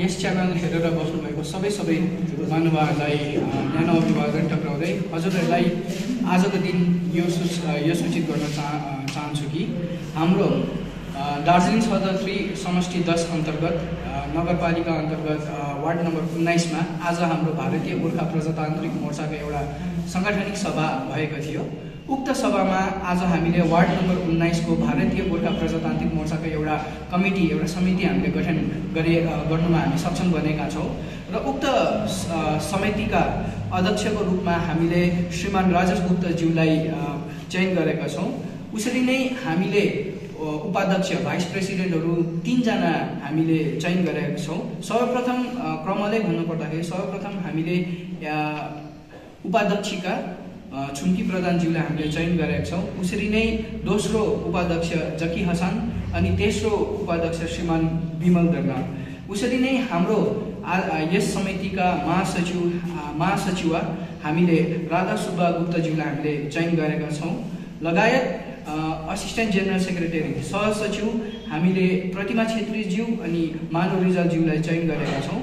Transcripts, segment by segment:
यस channel हेरेर बस्नुभएको सबै सबै महानुभावहरूलाई न्यानो अभिवादन टक्राउँदै हजुरहरूलाई आजको दिन यो सूच यो सूचित गर्न चाह चाहन्छु कि हाम्रो दार्जिलिङ सदर थ्री समष्टि दस अन्तर्गत नगरपालिका अन्तर्गत वार्ड नम्बर उन्नाइसमा आज हाम्रो भारतीय गोर्खा प्रजातान्त्रिक मोर्चाको एउटा साङ्गठनिक सभा भएको थियो। उक्त सभामा आज हामीले वार्ड नम्बर उन्नाइसको भारतीय गोर्खा प्रजातान्त्रिक मोर्चाको एउटा कमिटी एउटा समिति हामीले गठन गरे गर्नुमा हामी सक्षम बनेका छौँ र उक्त समितिका अध्यक्षको रूपमा हामीले श्रीमान राजेश गुप्तज्यूलाई चयन गरेका छौँ। उसरी नै हामीले उपाध्यक्ष भाइस प्रेसिडेन्टहरू तिनजना हामीले चयन गरेका छौँ। सर्वप्रथम क्रमले भन्नुपर्दाखेरि सर्वप्रथम हामीले उपाध्यक्षका छुम्की प्रधानज्यूलाई हामीले चयन गरेका छौँ। उसरी नै दोस्रो उपाध्यक्ष जकी हसान अनि तेस्रो उपाध्यक्ष श्रीमान विमल दरगाह उसरी नै हाम्रो यस समितिका महासचिव महासचिवा हामीले राधा सुब्बा गुप्तज्यूलाई हामीले चयन गरेका छौँ। लगायत असिस्टेन्ट जेनरल सेक्रेटरी सहसचिव हामीले प्रतिमा छेत्रीज्यू अनि मानव रिजालज्यूलाई चयन गरेका छौँ।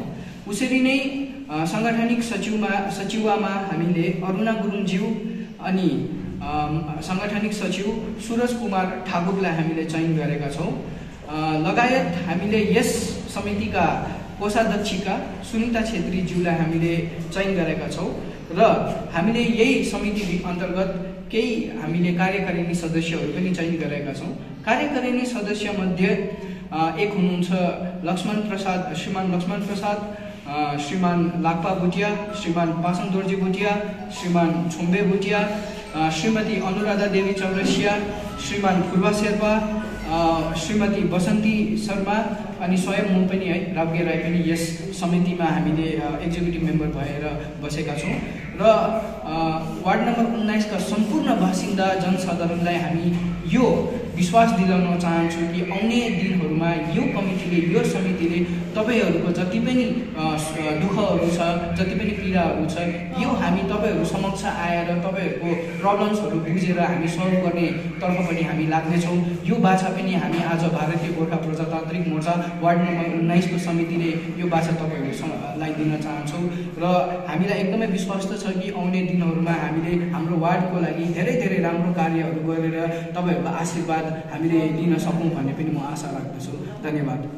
उसरी नै साङ्गठनिक सचिवमा सचिवामा हामीले अरुणा गुरुङज्यू अनि साङ्गठनिक सचिव सुरज कुमार ठाकुरलाई हामीले चयन गरेका छौँ। लगायत हामीले यस समितिका कोषाध्यक्षिका सुनिता छेत्रीज्यूलाई हामीले चयन गरेका छौँ र हामीले यही समिति अन्तर्गत केही हामीले कार्यकारिणी सदस्यहरू पनि चयन गरेका छौँ। कार्यकारिणी सदस्यमध्ये एक हुनुहुन्छ लक्ष्मण प्रसाद श्रीमान लक्ष्मण प्रसाद श्रीमान लाक्पा भुटिया श्रीमान पासङ दोर्जी भुटिया श्रीमान छुम्बे भुटिया श्रीमती अनुराधा देवी चौरसिया श्रीमान फुर्वा शेर्पा श्रीमती बसन्ती शर्मा अनि स्वयं म पनि है राब्गे राई पनि यस समितिमा हामीले एक्जिक्युटिभ मेम्बर भएर बसेका छौँ र वार्ड नम्बर उन्नाइसका सम्पूर्ण बासिन्दा जनसाधारणलाई हामी यो विश्वास दिलाउन चाहन्छु कि आउने दिनहरूमा यो कमिटीले यो समितिले तपाईँहरूको जति पनि दुःखहरू छ जति पनि पीडाहरू छ यो हामी तपाईँहरू समक्ष आएर तपाईँहरूको प्रब्लम्सहरू बुझेर हामी सल्भ गर्ने तर्फ पनि हामी लाग्नेछौँ। यो बाछा पनि हामी आज भारतीय गोर्खा प्रजातान्त्रिक मोर्चा वार्ड नम्बर उन्नाइसको समितिले यो बाछा तपाईँहरूलाई दिन चाहन्छौँ र हामीलाई एकदमै विश्वास छ कि आउने दिनहरूमा हामीले हाम्रो वार्डको लागि धेरै धेरै राम्रो कार्यहरू गरेर तपाईँहरूको आशीर्वाद हामीले लिन सकौँ भन्ने पनि म आशा राख्दछु। धन्यवाद।